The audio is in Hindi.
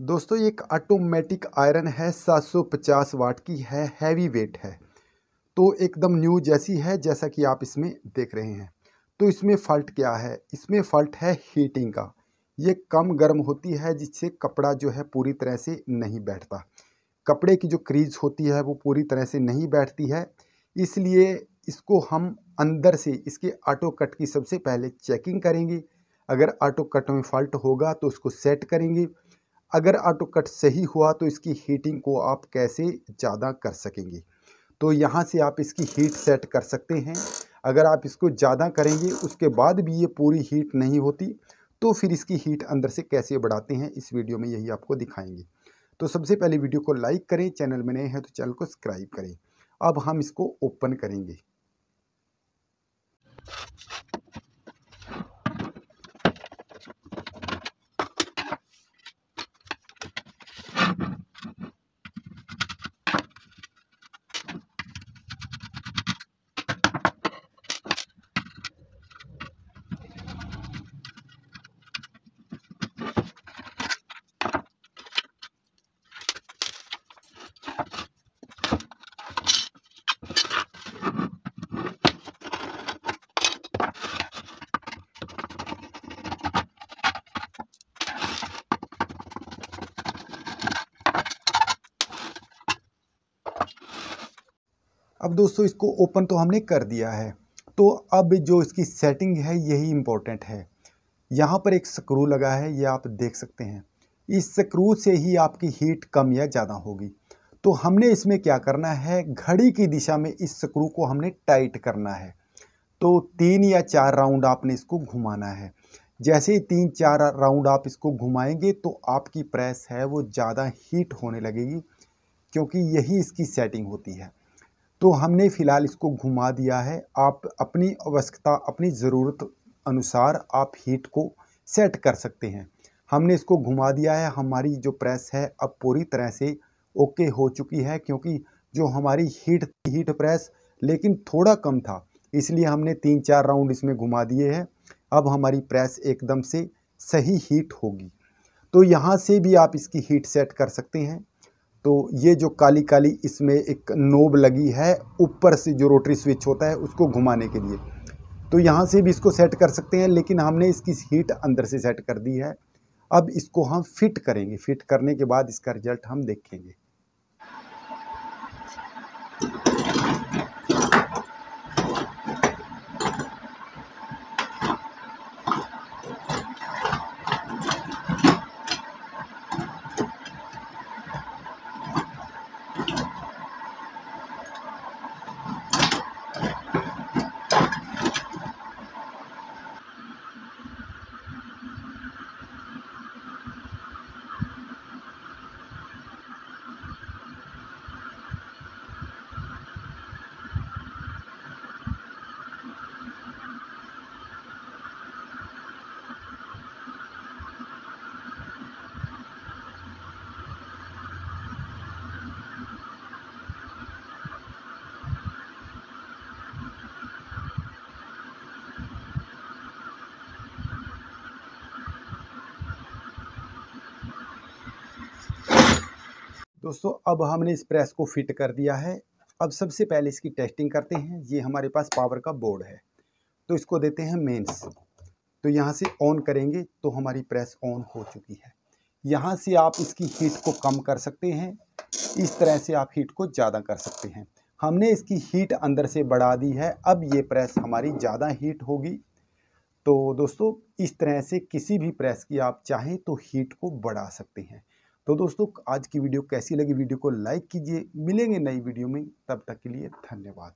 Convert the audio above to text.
दोस्तों एक ऑटोमेटिक आयरन है 750 वाट की है हैवी वेट है। तो एकदम न्यू जैसी है, जैसा कि आप इसमें देख रहे हैं। तो इसमें फॉल्ट क्या है? इसमें फॉल्ट है हीटिंग का। ये कम गर्म होती है, जिससे कपड़ा जो है पूरी तरह से नहीं बैठता। कपड़े की जो क्रीज होती है, वो पूरी तरह से नहीं बैठती है। इसलिए इसको हम अंदर से, इसके ऑटो कट की सबसे पहले चेकिंग करेंगे। अगर ऑटो कट में फॉल्ट होगा तो उसको सेट करेंगे। अगर ऑटो कट सही हुआ तो इसकी हीटिंग को आप कैसे ज़्यादा कर सकेंगे? तो यहाँ से आप इसकी हीट सेट कर सकते हैं। अगर आप इसको ज़्यादा करेंगे, उसके बाद भी ये पूरी हीट नहीं होती तो फिर इसकी हीट अंदर से कैसे बढ़ाते हैं, इस वीडियो में यही आपको दिखाएँगे। तो सबसे पहले वीडियो को लाइक करें, चैनल में नए हैं तो चैनल को सब्सक्राइब करें। अब हम इसको ओपन करेंगे। अब दोस्तों, इसको ओपन तो हमने कर दिया है। तो अब जो इसकी सेटिंग है, यही इम्पोर्टेंट है। यहाँ पर एक स्क्रू लगा है, ये आप देख सकते हैं। इस स्क्रू से ही आपकी हीट कम या ज़्यादा होगी। तो हमने इसमें क्या करना है, घड़ी की दिशा में इस स्क्रू को हमने टाइट करना है। तो तीन या चार राउंड आपने इसको घुमाना है। जैसे ही तीन चार राउंड आप इसको घुमाएँगे तो आपकी प्रेस है, वो ज़्यादा हीट होने लगेगी, क्योंकि यही इसकी सेटिंग होती है। तो हमने फ़िलहाल इसको घुमा दिया है। आप अपनी आवश्यकता, अपनी ज़रूरत अनुसार आप हीट को सेट कर सकते हैं। हमने इसको घुमा दिया है। हमारी जो प्रेस है, अब पूरी तरह से ओके हो चुकी है, क्योंकि जो हमारी हीट हीट प्रेस लेकिन थोड़ा कम था। इसलिए हमने तीन चार राउंड इसमें घुमा दिए हैं। अब हमारी प्रेस एकदम से सही हीट होगी। तो यहाँ से भी आप इसकी हीट सेट कर सकते हैं। तो ये जो काली काली इसमें एक नोब लगी है, ऊपर से जो रोटरी स्विच होता है, उसको घुमाने के लिए। तो यहाँ से भी इसको सेट कर सकते हैं, लेकिन हमने इसकी हीट अंदर से सेट कर दी है। अब इसको हम फिट करेंगे। फिट करने के बाद इसका रिज़ल्ट हम देखेंगे। दोस्तों, अब हमने इस प्रेस को फिट कर दिया है। अब सबसे पहले इसकी टेस्टिंग करते हैं। ये हमारे पास पावर का बोर्ड है। तो इसको देते हैं मेंस। तो यहाँ से ऑन करेंगे तो हमारी प्रेस ऑन हो चुकी है। यहाँ से आप इसकी हीट को कम कर सकते हैं। इस तरह से आप हीट को ज़्यादा कर सकते हैं। हमने इसकी हीट अंदर से बढ़ा दी है। अब ये प्रेस हमारी ज़्यादा हीट होगी। तो दोस्तों, इस तरह से किसी भी प्रेस की आप चाहें तो हीट को बढ़ा सकते हैं। तो दोस्तों, आज की वीडियो कैसी लगी? वीडियो को लाइक कीजिए। मिलेंगे नई वीडियो में। तब तक के लिए धन्यवाद।